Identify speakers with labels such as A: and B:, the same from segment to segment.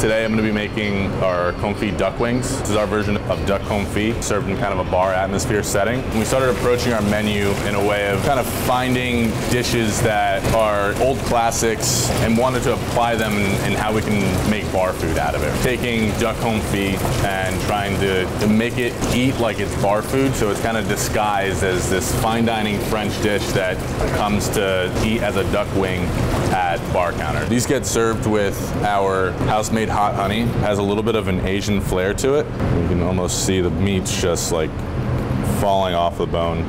A: Today I'm going to be making our confit duck wings. This is our version of duck confit, served in kind of a bar atmosphere setting. we started approaching our menu in a way of kind of finding dishes that are old classics and wanted to apply them in how we can make bar food out of it. Taking duck confit and trying to, to make it eat like it's bar food, so it's kind of disguised as this fine dining French dish that comes to eat as a duck wing at bar counter. These get served with our house-made hot honey. It has a little bit of an Asian flair to it. You can almost see the meat's just like falling off the bone.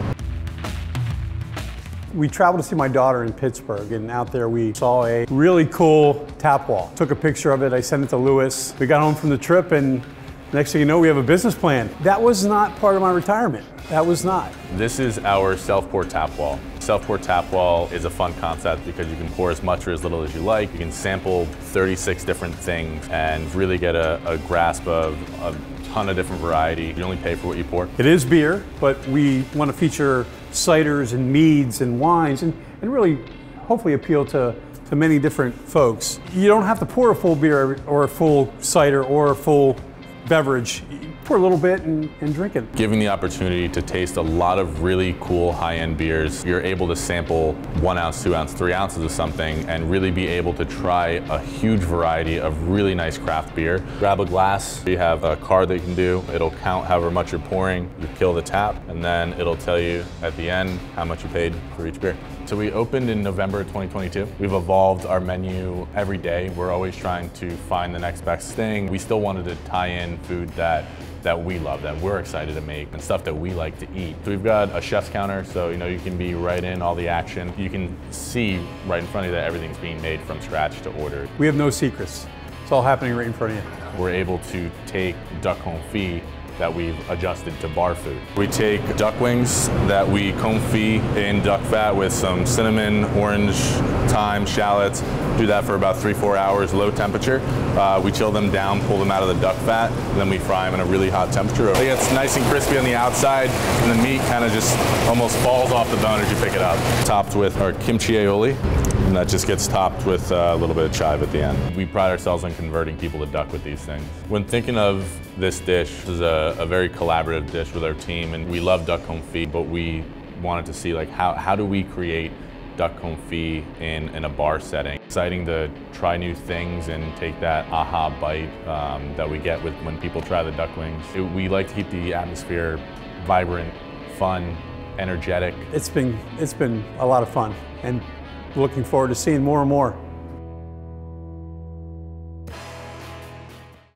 B: We traveled to see my daughter in Pittsburgh, and out there we saw a really cool tap wall. Took a picture of it, I sent it to Lewis. We got home from the trip, and next thing you know, we have a business plan. That was not part of my retirement. That was not.
A: This is our self-pour tap wall. Self-pour tap wall is a fun concept because you can pour as much or as little as you like. You can sample 36 different things and really get a, a grasp of a ton of different variety. You only pay for what you pour.
B: It is beer, but we want to feature ciders and meads and wines and, and really hopefully appeal to, to many different folks. You don't have to pour a full beer or a full cider or a full beverage. Pour a little bit and, and drink it.
A: Giving the opportunity to taste a lot of really cool high-end beers, you're able to sample one ounce, two ounce, three ounces of something and really be able to try a huge variety of really nice craft beer. Grab a glass, you have a card that you can do. It'll count however much you're pouring, you kill the tap, and then it'll tell you at the end how much you paid for each beer. So we opened in November 2022. We've evolved our menu every day. We're always trying to find the next best thing. We still wanted to tie in food that that we love, that we're excited to make, and stuff that we like to eat. So we've got a chef's counter, so you know you can be right in all the action. You can see right in front of you that everything's being made from scratch to order.
B: We have no secrets. It's all happening right in front of you.
A: We're able to take duck confit that we've adjusted to bar food. We take duck wings that we confit in duck fat with some cinnamon, orange, thyme, shallots. Do that for about three, four hours, low temperature. Uh, we chill them down, pull them out of the duck fat, and then we fry them in a really hot temperature. It gets nice and crispy on the outside, and the meat kind of just almost falls off the bone as you pick it up. Topped with our kimchi aioli and that just gets topped with uh, a little bit of chive at the end. We pride ourselves on converting people to duck with these things. When thinking of this dish, this is a, a very collaborative dish with our team, and we love duck confit, but we wanted to see like how, how do we create duck confit in, in a bar setting. Exciting to try new things and take that aha bite um, that we get with when people try the duck wings. It, we like to keep the atmosphere vibrant, fun, energetic.
B: It's been, it's been a lot of fun. And looking forward to seeing more and more.